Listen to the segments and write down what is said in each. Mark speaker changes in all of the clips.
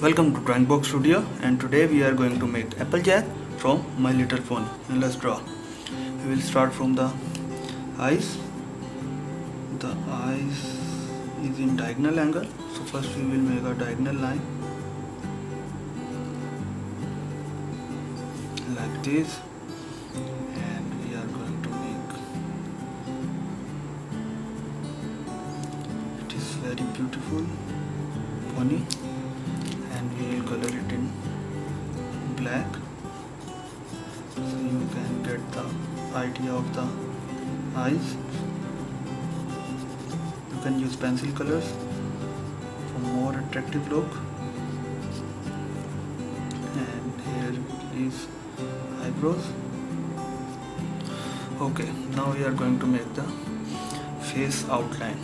Speaker 1: Welcome to Drawing Box Studio and today we are going to make Applejack from My Little Pony. And let's draw. We will start from the eyes. The eyes is in diagonal angle. So first we will make a diagonal line like this and we are going to make it is very beautiful pony we will color it in black. So you can get the idea of the eyes. You can use pencil colors for more attractive look. And here is eyebrows. Okay now we are going to make the face outline.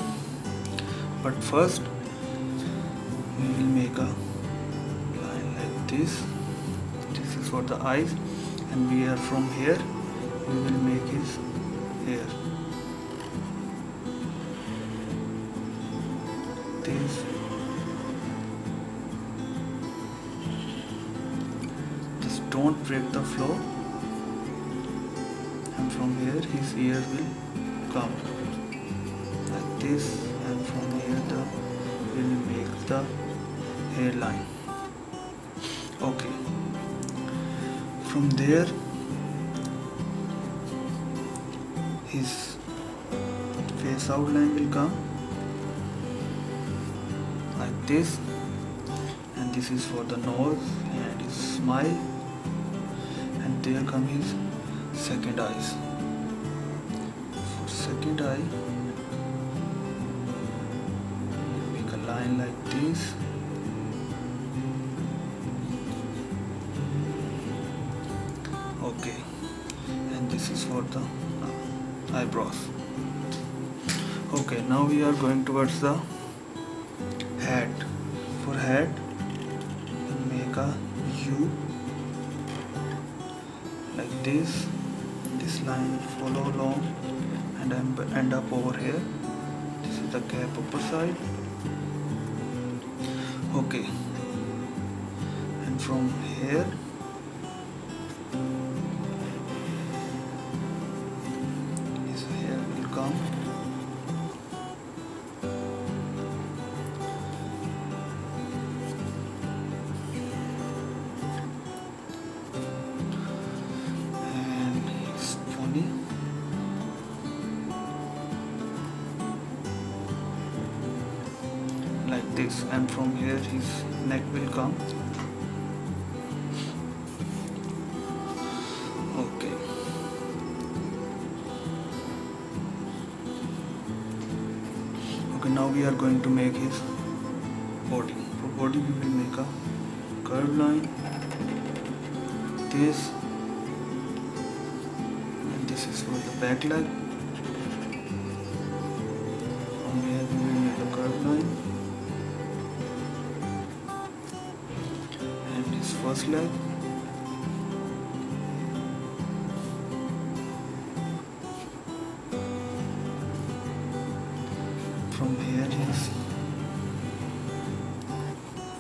Speaker 1: But first we will make a this. This is for the eyes. And we are from here. We will make his hair. This. Just don't break the flow and from here his ears will come. Like this. And from here the will make the hairline okay. From there his face outline will come like this. And this is for the nose and his smile. And there come his second eyes. For second eye make a line like this is for the uh, eyebrows okay now we are going towards the head for head make a U like this. This line follow along and end up over here. This is the cap upper side. Okay. And from here and from here his neck will come. Okay. Okay now we are going to make his body. For body we will make a curve line. This. And this is for the back leg from here we will make a curved line. First leg? From here his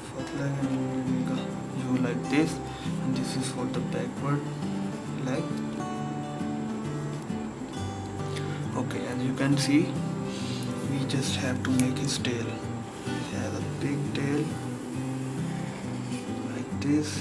Speaker 1: fourth leg and we will U like this. And this is for the backward leg. Okay as you can see we just have to make his tail okay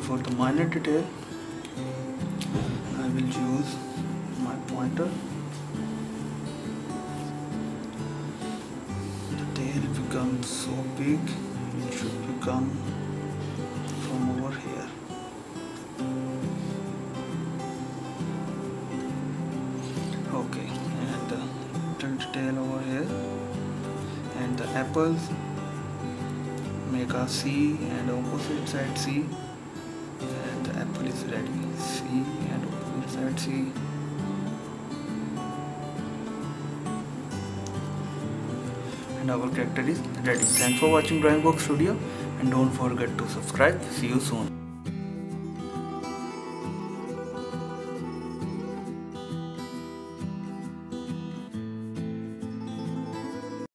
Speaker 1: for the minor detail I will use my pointer. The tail becomes so big it should become the apples make a C and opposite side C. And the apple is ready C and opposite side C. And our character is ready thanks for watching drawing box studio and don't forget to subscribe. See you soon